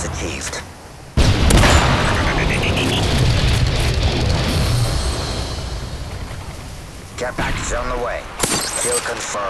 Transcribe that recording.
Targets achieved. Care package on the way. Kill confirmed.